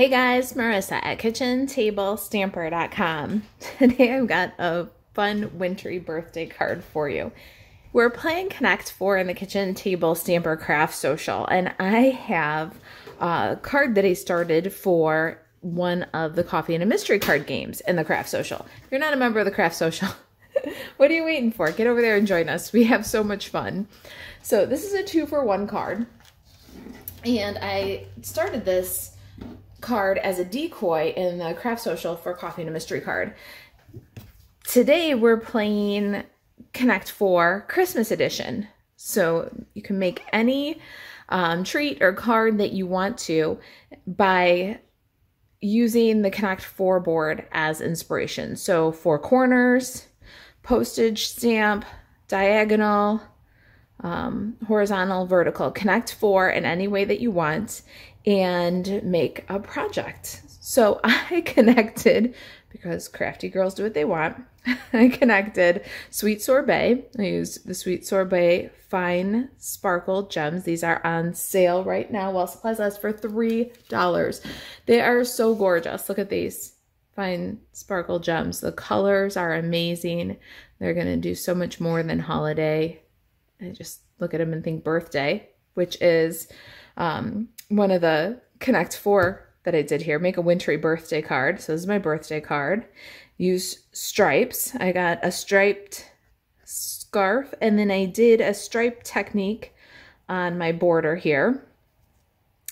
Hey guys, Marisa at KitchenTableStamper.com. Today I've got a fun wintry birthday card for you. We're playing Connect 4 in the Kitchen Table Stamper Craft Social, and I have a card that I started for one of the Coffee and a Mystery card games in the Craft Social. If you're not a member of the Craft Social, what are you waiting for? Get over there and join us. We have so much fun. So this is a two for one card. And I started this card as a decoy in the craft social for coffee and a mystery card. Today we're playing Connect 4 Christmas edition. So you can make any um, treat or card that you want to by using the Connect 4 board as inspiration. So four corners, postage stamp, diagonal, um, horizontal, vertical. Connect four in any way that you want and make a project. So I connected, because crafty girls do what they want, I connected Sweet Sorbet. I used the Sweet Sorbet Fine Sparkle Gems. These are on sale right now while supplies last for $3. They are so gorgeous. Look at these fine sparkle gems. The colors are amazing. They're going to do so much more than holiday. I just look at them and think birthday, which is um, one of the Connect 4 that I did here. Make a wintry birthday card. So this is my birthday card. Use stripes. I got a striped scarf and then I did a stripe technique on my border here.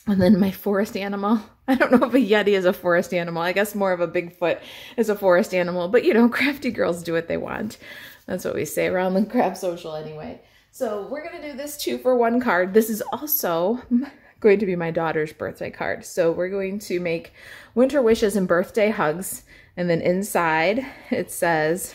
And then my forest animal. I don't know if a Yeti is a forest animal. I guess more of a Bigfoot is a forest animal. But, you know, crafty girls do what they want. That's what we say around the craft social anyway. So we're going to do this two for one card. This is also going to be my daughter's birthday card. So we're going to make winter wishes and birthday hugs. And then inside it says,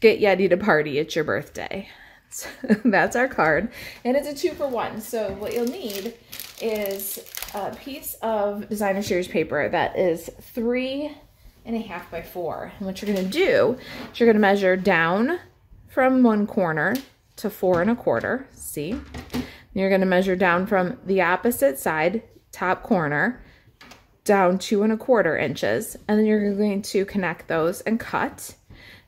get Yeti to party, it's your birthday. So that's our card. And it's a two for one. So what you'll need is a piece of designer series paper that is three and a half by four. And what you're gonna do is you're gonna measure down from one corner to four and a quarter, see? You're gonna measure down from the opposite side, top corner, down two and a quarter inches. And then you're going to connect those and cut.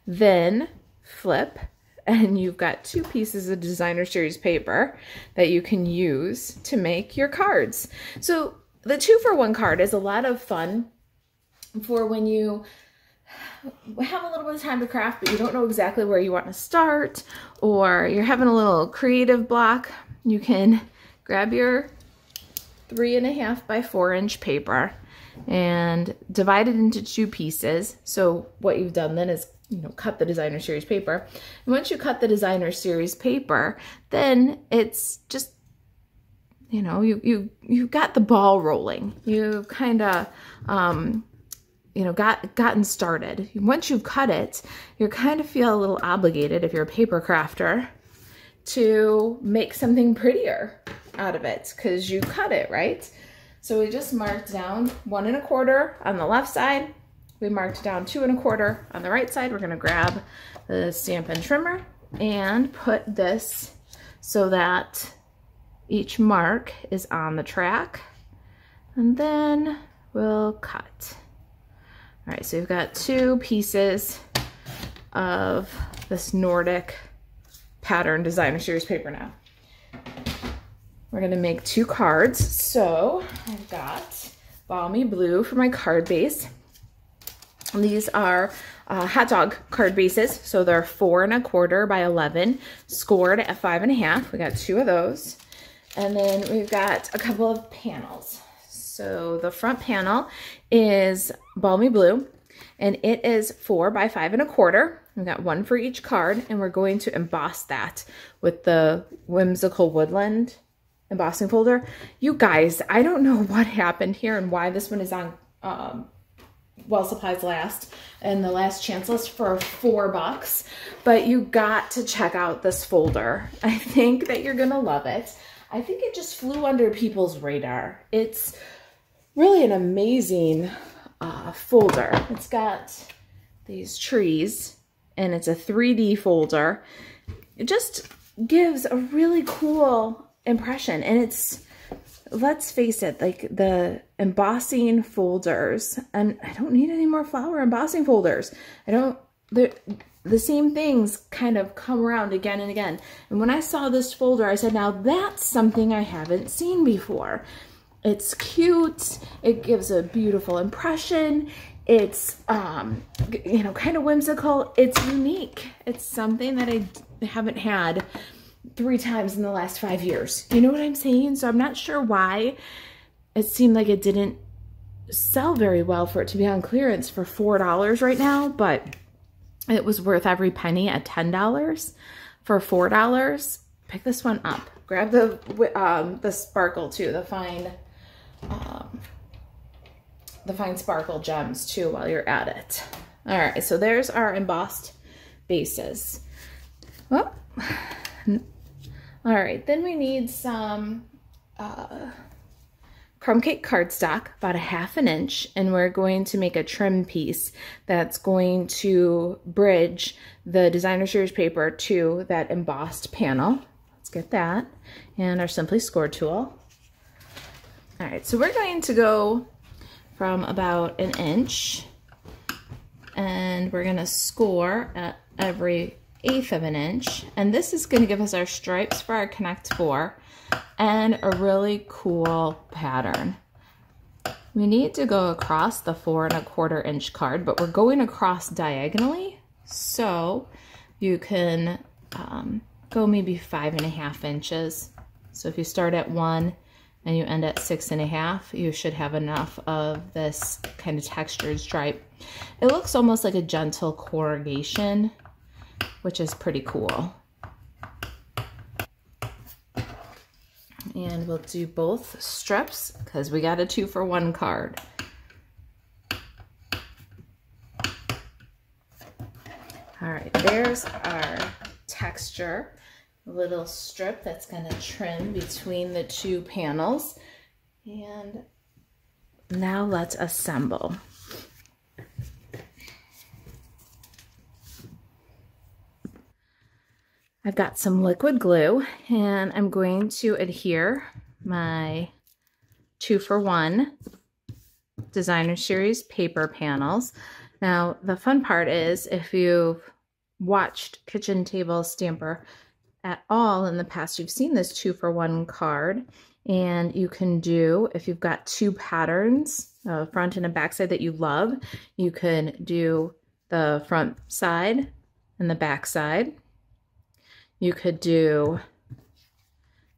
Then flip and you've got two pieces of designer series paper that you can use to make your cards. So the two for one card is a lot of fun for when you have a little bit of time to craft, but you don't know exactly where you want to start, or you're having a little creative block, you can grab your three and a half by four inch paper and divide it into two pieces. So what you've done then is, you know, cut the designer series paper. And once you cut the designer series paper, then it's just, you know, you, you, you got the ball rolling. You kind of, um, you know, got gotten started. Once you've cut it, you kind of feel a little obligated if you're a paper crafter to make something prettier out of it because you cut it, right? So we just marked down one and a quarter on the left side. We marked down two and a quarter on the right side. We're gonna grab the Stampin' Trimmer and put this so that each mark is on the track. And then we'll cut. All right, so we've got two pieces of this Nordic pattern designer series paper now. We're gonna make two cards. So I've got Balmy Blue for my card base. These are uh, hot dog card bases. So they're four and a quarter by 11, scored at five and a half. We got two of those. And then we've got a couple of panels. So the front panel is Balmy Blue and it is four by five and a quarter. We've got one for each card and we're going to emboss that with the Whimsical Woodland embossing folder. You guys, I don't know what happened here and why this one is on um, While Supplies Last and the last chance list for four bucks, but you got to check out this folder. I think that you're gonna love it. I think it just flew under people's radar. It's really an amazing uh, folder. It's got these trees and it's a 3D folder. It just gives a really cool impression and it's let's face it, like the embossing folders, and I don't need any more flower embossing folders. I don't, the, the same things kind of come around again and again. And when I saw this folder, I said, now that's something I haven't seen before. It's cute. It gives a beautiful impression. It's, um, you know, kind of whimsical. It's unique. It's something that I haven't had three times in the last five years. You know what I'm saying? So I'm not sure why it seemed like it didn't sell very well for it to be on clearance for $4 right now, but it was worth every penny at $10 for $4. Pick this one up. Grab the um, the sparkle too, the fine um, the fine sparkle gems too while you're at it. All right, so there's our embossed bases. Well, all right, then we need some uh, crumb cake cardstock, about a half an inch, and we're going to make a trim piece that's going to bridge the designer series paper to that embossed panel. Let's get that. And our Simply Score tool. All right, so we're going to go from about an inch and we're gonna score at every eighth of an inch. And this is gonna give us our stripes for our Connect 4 and a really cool pattern. We need to go across the four and a quarter inch card, but we're going across diagonally. So you can um, go maybe five and a half inches. So if you start at one and you end at six and a half, you should have enough of this kind of textured stripe. It looks almost like a gentle corrugation, which is pretty cool. And we'll do both strips because we got a two for one card. All right, there's our texture little strip that's going to trim between the two panels. And now let's assemble. I've got some liquid glue and I'm going to adhere my two for one designer series paper panels. Now the fun part is if you've watched Kitchen Table Stamper at all. In the past, you've seen this two for one card and you can do, if you've got two patterns, a front and a back side that you love, you can do the front side and the back side. You could do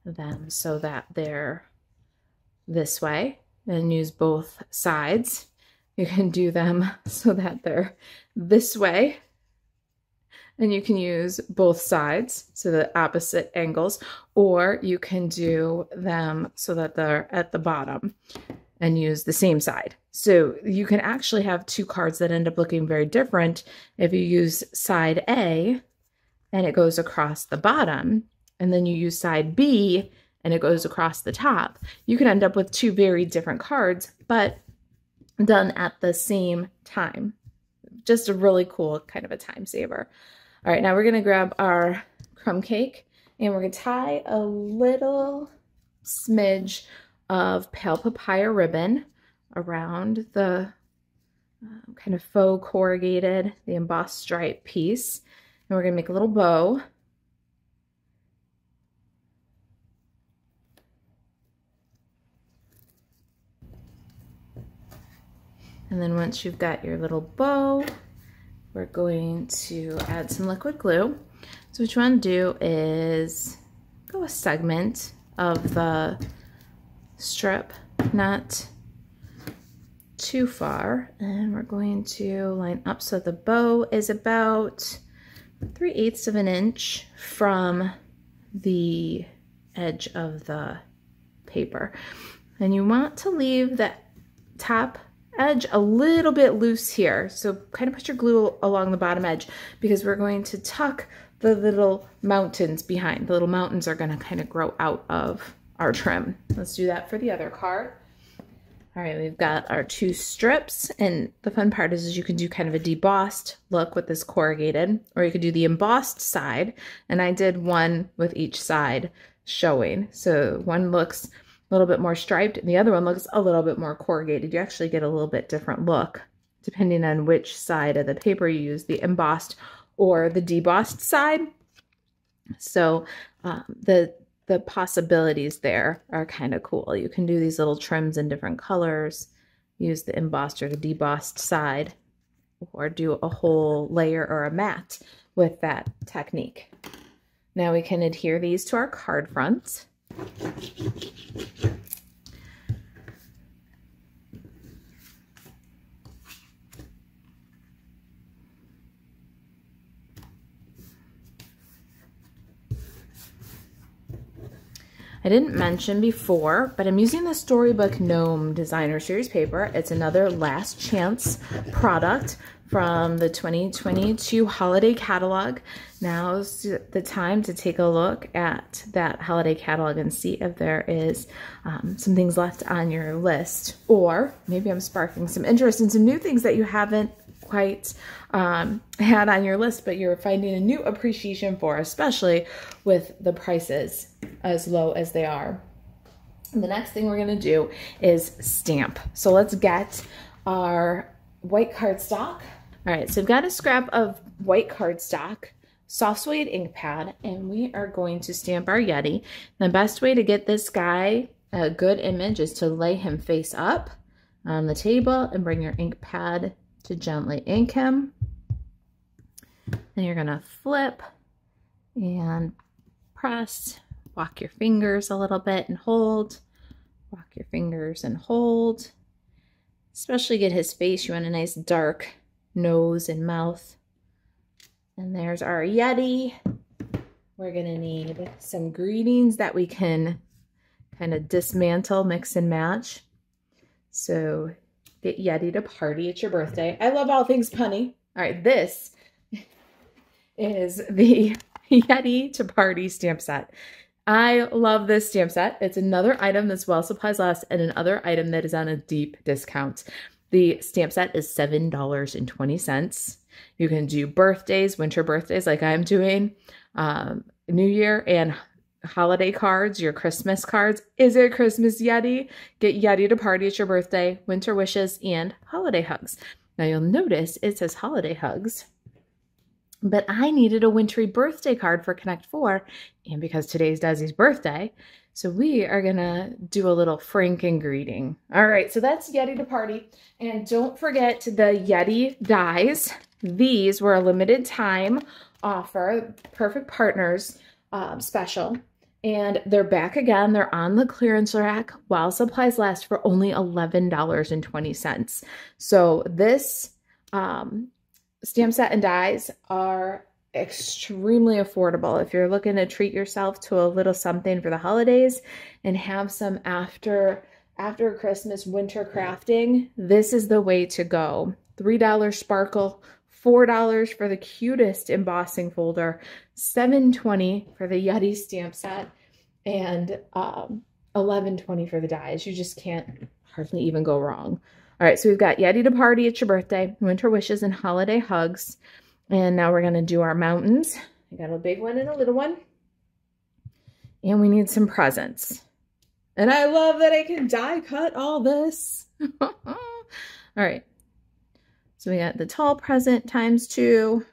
them so that they're this way and use both sides. You can do them so that they're this way and you can use both sides, so the opposite angles, or you can do them so that they're at the bottom and use the same side. So you can actually have two cards that end up looking very different if you use side A and it goes across the bottom, and then you use side B and it goes across the top, you can end up with two very different cards, but done at the same time. Just a really cool kind of a time saver. All right, now we're gonna grab our crumb cake and we're gonna tie a little smidge of pale papaya ribbon around the uh, kind of faux corrugated, the embossed stripe piece. And we're going to make a little bow. And then once you've got your little bow, we're going to add some liquid glue. So what you want to do is go a segment of the strip, not too far. And we're going to line up so the bow is about 3 eighths of an inch from the edge of the paper. And you want to leave that top edge a little bit loose here. So kind of put your glue along the bottom edge because we're going to tuck the little mountains behind. The little mountains are going to kind of grow out of our trim. Let's do that for the other card. All right, we've got our two strips, and the fun part is, is you can do kind of a debossed look with this corrugated, or you could do the embossed side, and I did one with each side showing. So one looks little bit more striped and the other one looks a little bit more corrugated. You actually get a little bit different look depending on which side of the paper you use, the embossed or the debossed side. So um, the the possibilities there are kind of cool. You can do these little trims in different colors, use the embossed or the debossed side, or do a whole layer or a mat with that technique. Now we can adhere these to our card fronts. I didn't mention before, but I'm using the Storybook Gnome Designer Series paper. It's another last chance product from the 2022 holiday catalog. Now's the time to take a look at that holiday catalog and see if there is um, some things left on your list. Or maybe I'm sparking some interest in some new things that you haven't quite um, had on your list, but you're finding a new appreciation for, especially with the prices as low as they are. the next thing we're gonna do is stamp. So let's get our white cardstock. All right, so I've got a scrap of white cardstock, soft suede ink pad, and we are going to stamp our Yeti. The best way to get this guy a good image is to lay him face up on the table and bring your ink pad to gently ink him. Then you're gonna flip and press, walk your fingers a little bit and hold, walk your fingers and hold. Especially get his face, you want a nice dark nose and mouth. And there's our Yeti. We're gonna need some greetings that we can kind of dismantle, mix and match. So get Yeti to party at your birthday. I love all things punny. All right, this is the Yeti to party stamp set. I love this stamp set. It's another item that's well supplies last and another item that is on a deep discount. The stamp set is $7.20. You can do birthdays, winter birthdays like I'm doing, um, New Year, and holiday cards, your Christmas cards. Is it Christmas Yeti? Get Yeti to party at your birthday, winter wishes, and holiday hugs. Now you'll notice it says holiday hugs, but I needed a wintry birthday card for Connect 4, and because today's Desi's birthday, so we are gonna do a little Franken greeting. All right, so that's Yeti to party. And don't forget the Yeti dies. These were a limited time offer, Perfect Partners um, special and they're back again. They're on the clearance rack while supplies last for only $11.20. So this um, stamp set and dies are extremely affordable. If you're looking to treat yourself to a little something for the holidays and have some after after Christmas winter crafting, this is the way to go. $3 sparkle, $4 for the cutest embossing folder, $7.20 for the Yeti stamp set, and um, $11.20 for the dies. You just can't hardly even go wrong. All right, so we've got Yeti to party at your birthday, winter wishes, and holiday hugs. And now we're going to do our mountains. I got a big one and a little one. And we need some presents. And I love that I can die cut all this. all right. So we got the tall present times two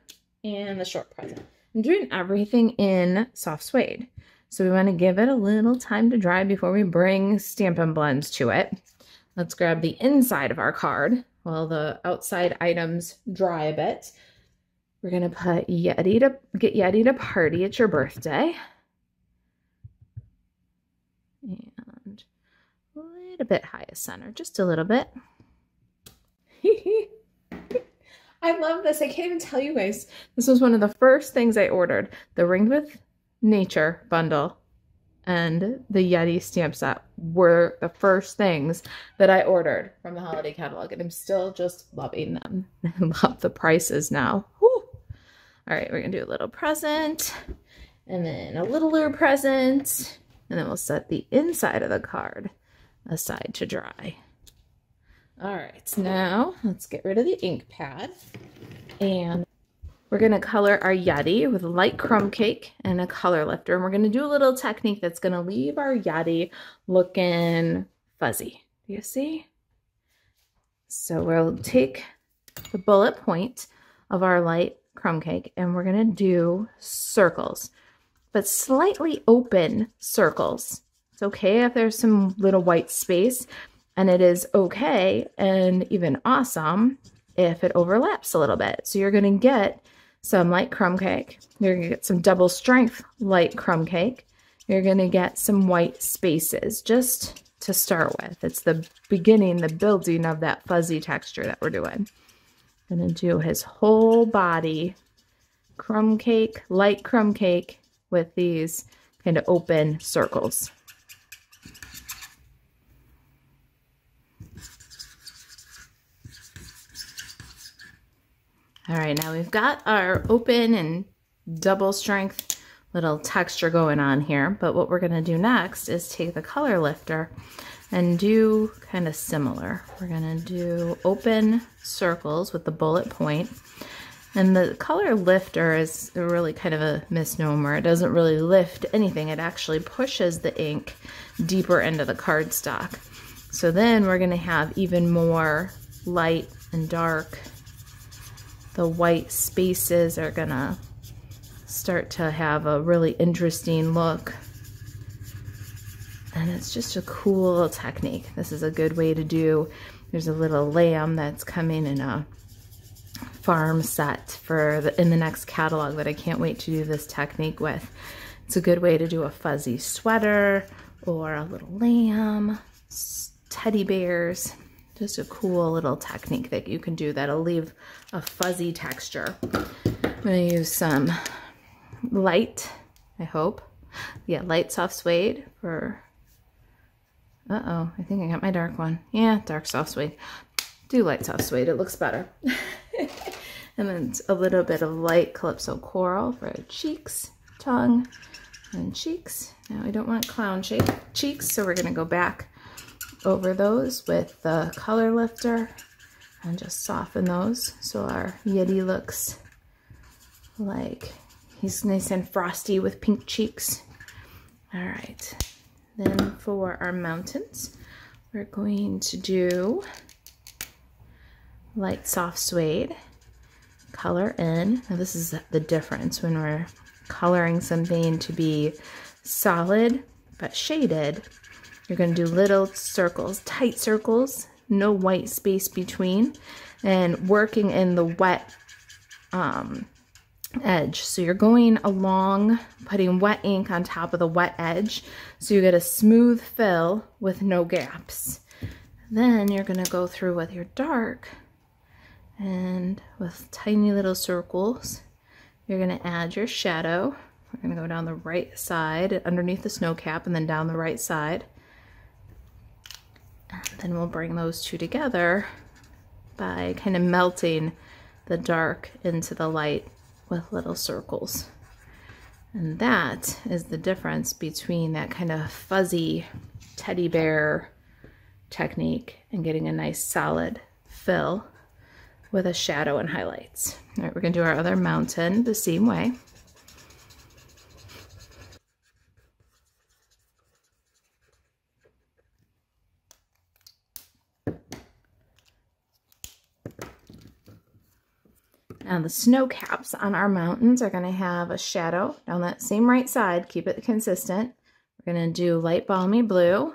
and the short present. I'm doing everything in soft suede. So we want to give it a little time to dry before we bring Stampin' Blends to it. Let's grab the inside of our card while the outside items dry a bit. We're to put Yeti to get Yeti to party at your birthday. And a little bit high of center, just a little bit. I love this. I can't even tell you guys. This was one of the first things I ordered. The Ringed with Nature bundle and the Yeti stamp set were the first things that I ordered from the holiday catalog. And I'm still just loving them. I love the prices now. All right, we're to do a little present and then a littler present. And then we'll set the inside of the card aside to dry. All right, now let's get rid of the ink pad. And we're going to color our Yeti with light crumb cake and a color lifter. And we're going to do a little technique that's going to leave our Yeti looking fuzzy. Do you see? So we'll take the bullet point of our light crumb cake and we're going to do circles, but slightly open circles. It's okay if there's some little white space and it is okay and even awesome if it overlaps a little bit. So you're going to get some light crumb cake. You're going to get some double strength light crumb cake. You're going to get some white spaces just to start with. It's the beginning, the building of that fuzzy texture that we're doing. I'm going to do his whole body crumb cake, light crumb cake with these kind of open circles. All right, now we've got our open and double strength little texture going on here, but what we're gonna do next is take the color lifter and do kind of similar. We're gonna do open circles with the bullet point. And the color lifter is really kind of a misnomer. It doesn't really lift anything. It actually pushes the ink deeper into the cardstock. So then we're gonna have even more light and dark the white spaces are gonna start to have a really interesting look. And it's just a cool technique. This is a good way to do, there's a little lamb that's coming in a farm set for the, in the next catalog that I can't wait to do this technique with. It's a good way to do a fuzzy sweater or a little lamb, teddy bears. Just a cool little technique that you can do that'll leave a fuzzy texture. I'm to use some light, I hope. Yeah, light soft suede for... Uh-oh, I think I got my dark one. Yeah, dark soft suede. Do light soft suede, it looks better. and then a little bit of light Calypso Coral for cheeks, tongue, and cheeks. Now I don't want clown shape cheeks, so we're to go back over those with the color lifter and just soften those so our Yeti looks like he's nice and frosty with pink cheeks. All right, then for our mountains, we're going to do light soft suede, color in. Now this is the difference when we're coloring something to be solid but shaded you're going to do little circles, tight circles, no white space between, and working in the wet um, edge. So you're going along, putting wet ink on top of the wet edge, so you get a smooth fill with no gaps. Then you're going to go through with your dark, and with tiny little circles, you're going to add your shadow. We're going to go down the right side, underneath the snow cap, and then down the right side. And then we'll bring those two together by kind of melting the dark into the light with little circles. And that is the difference between that kind of fuzzy teddy bear technique and getting a nice solid fill with a shadow and highlights. All right, we're gonna do our other mountain the same way. Now the snow caps on our mountains are going to have a shadow down that same right side. Keep it consistent. We're going to do light balmy blue.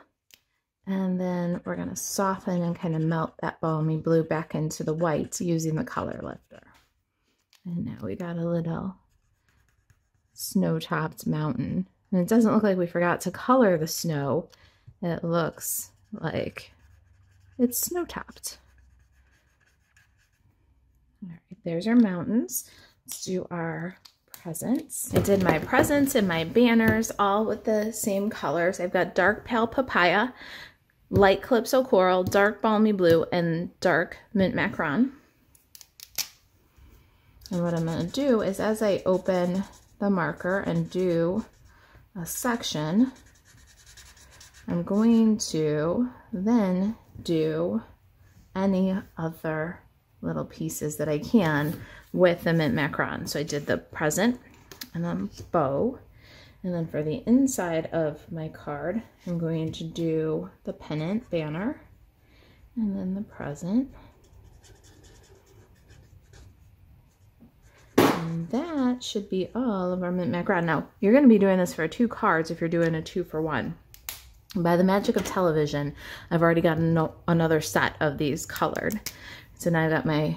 And then we're going to soften and kind of melt that balmy blue back into the white using the color lifter. And now we got a little snow-topped mountain. And it doesn't look like we forgot to color the snow. It looks like it's snow-topped. There's our mountains. Let's do our presents. I did my presents and my banners all with the same colors. I've got dark pale papaya, light calypso coral, dark balmy blue, and dark mint macaron. And what I'm going to do is as I open the marker and do a section, I'm going to then do any other little pieces that I can with the mint macaron. So I did the present and then bow. And then for the inside of my card, I'm going to do the pennant banner and then the present. And that should be all of our mint macaron. Now, you're going to be doing this for two cards if you're doing a two for one. By the magic of television, I've already got no another set of these colored. So now I got my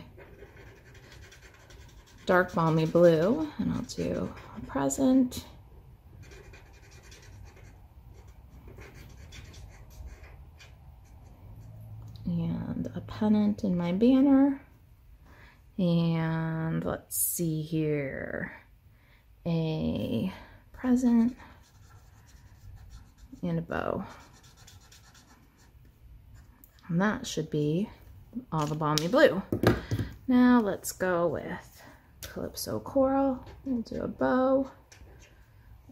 dark balmy blue, and I'll do a present. And a pennant in my banner. And let's see here, a present and a bow. And that should be all the balmy blue. Now let's go with Calypso Coral. We'll do a bow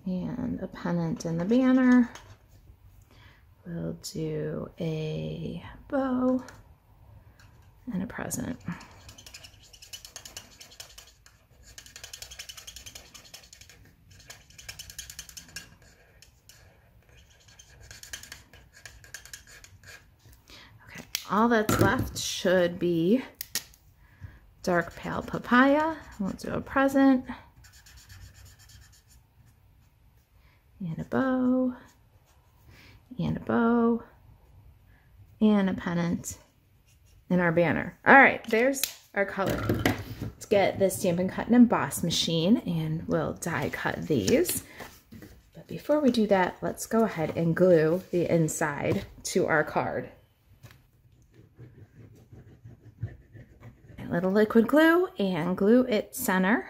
and a pennant in the banner. We'll do a bow and a present. All that's left should be dark pale papaya. We'll do a present. And a bow. And a bow. And a pennant. And our banner. All right, there's our color. Let's get the Stampin' Cut and Emboss machine and we'll die cut these. But before we do that, let's go ahead and glue the inside to our card. Little liquid glue and glue it center.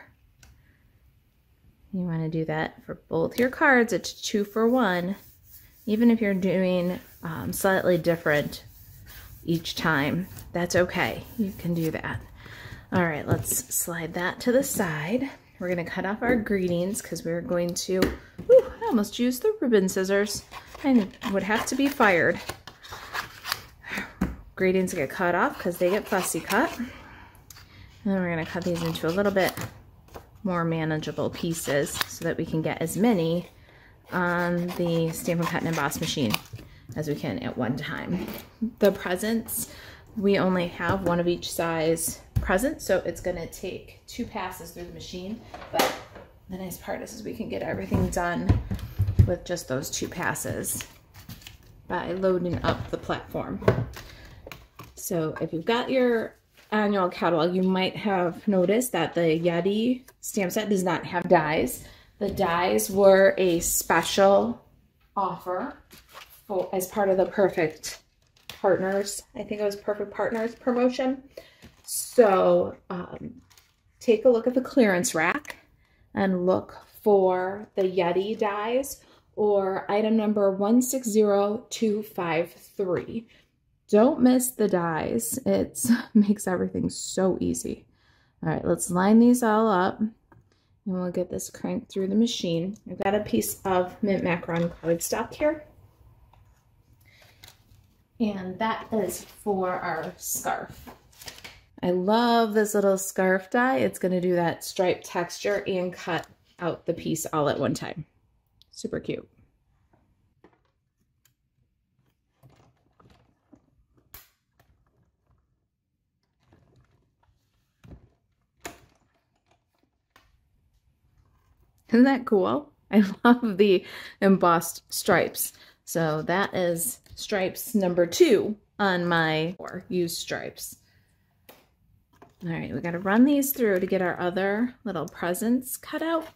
You want to do that for both your cards. It's two for one. Even if you're doing um, slightly different each time, that's okay. You can do that. All right, let's slide that to the side. We're going to cut off our greetings because we're going to, whew, I almost used the ribbon scissors. I would have to be fired. Greetings get cut off because they get fussy cut. And then we're gonna cut these into a little bit more manageable pieces so that we can get as many on the Stampin' Cut and Emboss machine as we can at one time. The presents, we only have one of each size present, so it's gonna take two passes through the machine, but the nice part is, is we can get everything done with just those two passes by loading up the platform. So if you've got your annual catalog, you might have noticed that the Yeti stamp set does not have dies. The dies were a special offer for as part of the Perfect Partners. I think it was Perfect Partners promotion. So um, take a look at the clearance rack and look for the Yeti dies or item number 160253. Don't miss the dies. It makes everything so easy. All right, let's line these all up and we'll get this cranked through the machine. I've got a piece of mint macaron cardstock here. And that is for our scarf. I love this little scarf die. It's gonna do that stripe texture and cut out the piece all at one time. Super cute. Isn't that cool? I love the embossed stripes. So that is stripes number two on my four used stripes. All right, we got to run these through to get our other little presents cut out.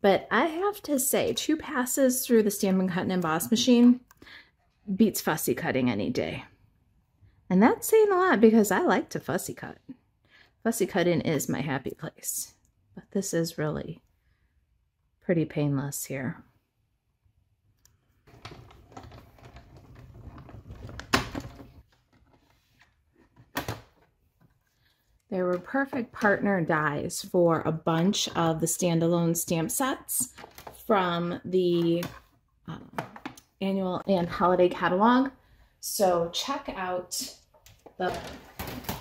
But I have to say, two passes through the Stampin' Cut and Emboss machine beats fussy cutting any day. And that's saying a lot because I like to fussy cut. Fussy cutting is my happy place. But this is really pretty painless here. There were perfect partner dies for a bunch of the standalone stamp sets from the um, annual and holiday catalog. So check out the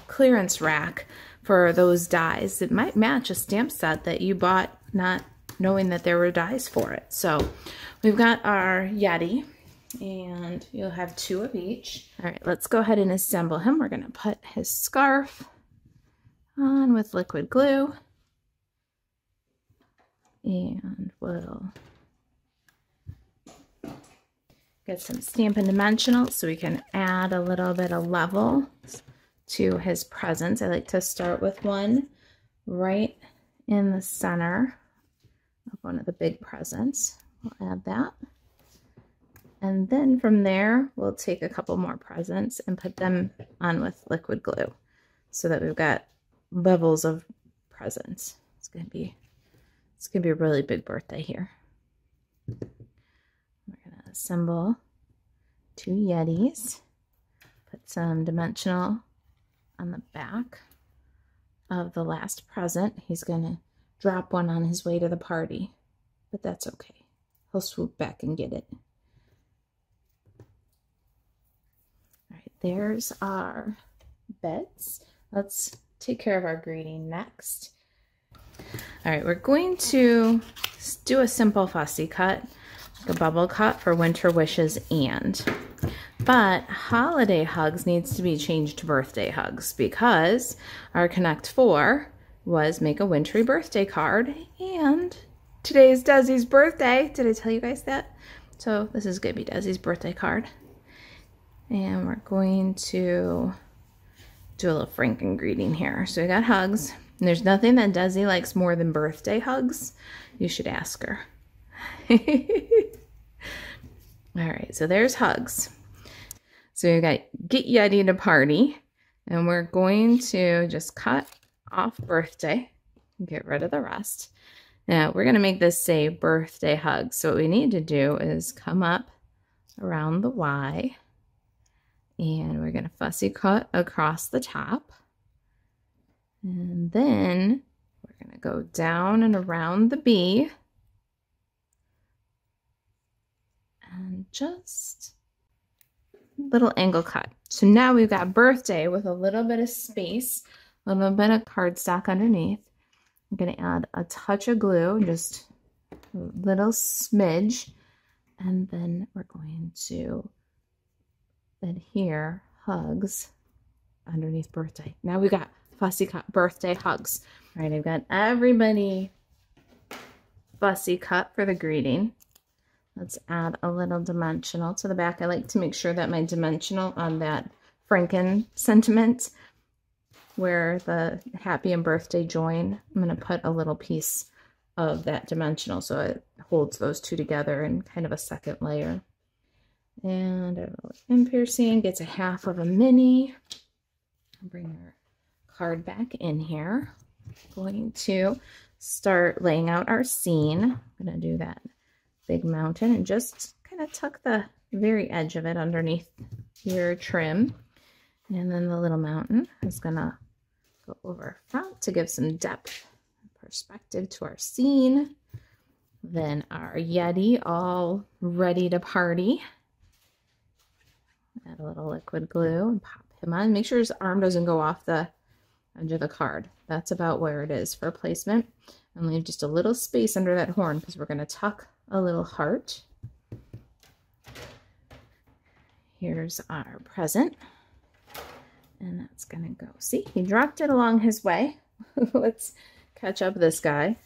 clearance rack for those dies. It might match a stamp set that you bought not knowing that there were dies for it. So we've got our Yeti and you'll have two of each. All right, let's go ahead and assemble him. We're gonna put his scarf on with liquid glue and we'll get some Stampin' Dimensional so we can add a little bit of level to his presents. I like to start with one right in the center of one of the big presents. We'll add that. And then from there, we'll take a couple more presents and put them on with liquid glue so that we've got levels of presents. It's going to be, it's going to be a really big birthday here. We're going to assemble two Yetis, put some dimensional on the back of the last present. He's going to drop one on his way to the party, but that's okay. He'll swoop back and get it. All right, there's our beds. Let's take care of our greeting next. All right, we're going to do a simple fussy cut, like a bubble cut for winter wishes and. But holiday hugs needs to be changed to birthday hugs because our Connect 4 was make a wintry birthday card and today is Desi's birthday. Did I tell you guys that? So this is going to be Desi's birthday card. And we're going to do a little Franken greeting here. So we got hugs. And there's nothing that Desi likes more than birthday hugs. You should ask her. All right, so there's hugs. So we got get Yeti to party. And we're going to just cut off birthday. Get rid of the rest. Now we're going to make this say birthday hug. So what we need to do is come up around the Y and we're going to fussy cut across the top. And then we're going to go down and around the B. And just little angle cut. So now we've got birthday with a little bit of space, a little bit of cardstock underneath. I'm going to add a touch of glue, just a little smidge. And then we're going to adhere hugs underneath birthday. Now we've got fussy cut birthday hugs. All right, I've got everybody fussy cut for the greeting. Let's add a little dimensional to the back. I like to make sure that my dimensional on that Franken sentiment where the happy and birthday join, I'm going to put a little piece of that dimensional so it holds those two together in kind of a second layer. And a little piercing gets a half of a mini. I'll bring our card back in here. Going to start laying out our scene. I'm going to do that big mountain and just kind of tuck the very edge of it underneath your trim. And then the little mountain is going to go over front to give some depth perspective to our scene. Then our Yeti all ready to party. Add a little liquid glue and pop him on. Make sure his arm doesn't go off the edge of the card. That's about where it is for placement. And leave just a little space under that horn because we're going to tuck a little heart. Here's our present. And that's going to go. See, he dropped it along his way. Let's catch up this guy.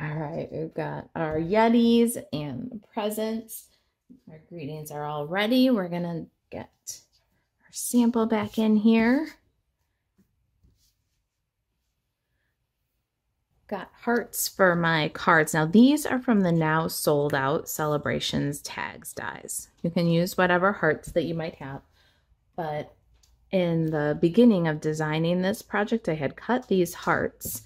All right, we've got our Yetis and the presents. Our greetings are all ready. We're going to get our sample back in here. Got hearts for my cards. Now these are from the now sold out Celebrations tags dies. You can use whatever hearts that you might have. But in the beginning of designing this project, I had cut these hearts,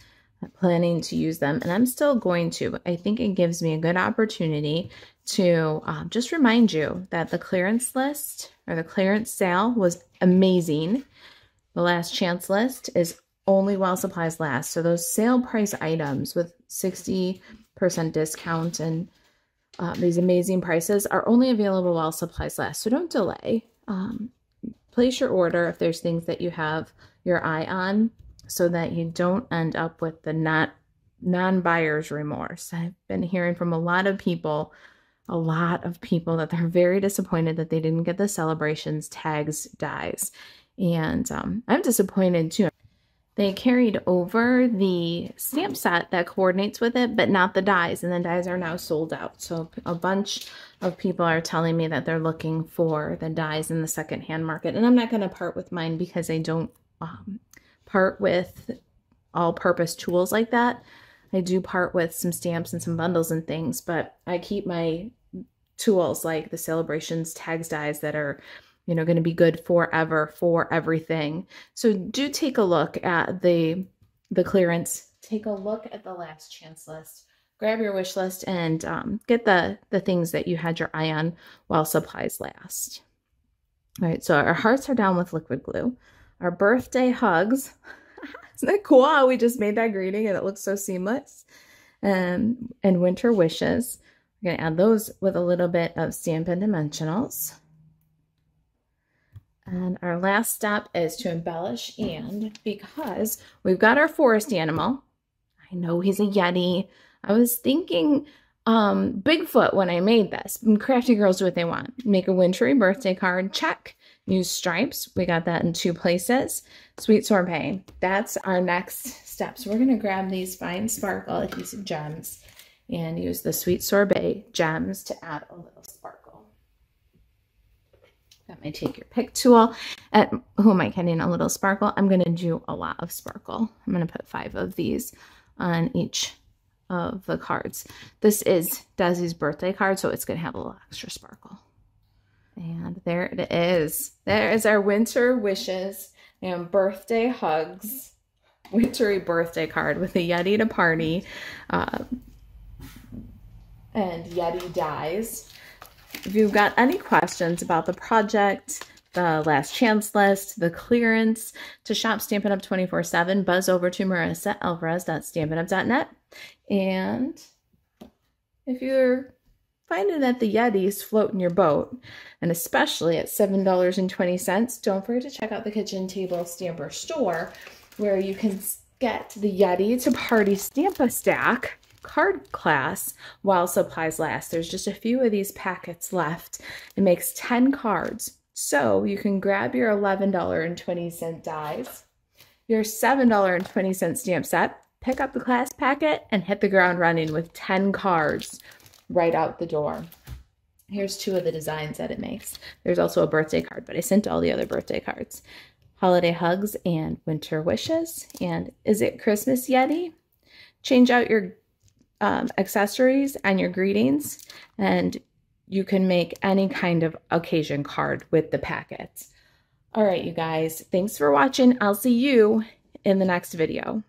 planning to use them, and I'm still going to. I think it gives me a good opportunity to um, just remind you that the clearance list or the clearance sale was amazing. The last chance list is only while supplies last. So those sale price items with 60% discount and uh, these amazing prices are only available while supplies last. So don't delay. Um, place your order if there's things that you have your eye on so that you don't end up with the not non-buyer's remorse. I've been hearing from a lot of people, a lot of people that they're very disappointed that they didn't get the celebrations tags dies. And um, I'm disappointed too. They carried over the stamp set that coordinates with it, but not the dies, and the dies are now sold out. So a bunch of people are telling me that they're looking for the dies in the secondhand market, and I'm not going to part with mine because I don't um, part with all-purpose tools like that. I do part with some stamps and some bundles and things, but I keep my tools like the celebrations tags dies that are you know, going to be good forever for everything. So do take a look at the the clearance. Take a look at the last chance list. Grab your wish list and um, get the the things that you had your eye on while supplies last. All right, so our hearts are down with liquid glue. Our birthday hugs. Isn't that cool we just made that greeting and it looks so seamless? Um, and winter wishes. We're going to add those with a little bit of Stampin' Dimensionals. And our last step is to embellish and because we've got our forest animal, I know he's a Yeti. I was thinking um, Bigfoot when I made this. Crafty girls do what they want. Make a wintry birthday card, check. Use stripes. We got that in two places. Sweet sorbet. That's our next step. So we're going to grab these fine sparkle adhesive gems and use the sweet sorbet gems to add a little sparkle. Got my take your pick tool. At, who am I kidding? A little sparkle. I'm going to do a lot of sparkle. I'm going to put five of these on each of the cards. This is Desi's birthday card, so it's going to have a little extra sparkle. And there it is. There is our winter wishes and birthday hugs. Wintry birthday card with a Yeti to party. Uh, and Yeti dies. If you've got any questions about the project, the last chance list, the clearance, to shop Stampin' Up 24 7, buzz over to Marisa Alvarez.stampinup.net. And if you're finding that the Yetis float in your boat, and especially at $7.20, don't forget to check out the Kitchen Table Stamper store where you can get the Yeti to party stamp a stack card class while supplies last. There's just a few of these packets left. It makes 10 cards. So you can grab your $11.20 dies, your $7.20 stamp set, pick up the class packet, and hit the ground running with 10 cards right out the door. Here's two of the designs that it makes. There's also a birthday card, but I sent all the other birthday cards. Holiday Hugs and Winter Wishes. And Is It Christmas Yeti? Change out your um, accessories and your greetings, and you can make any kind of occasion card with the packets. All right, you guys, thanks for watching. I'll see you in the next video.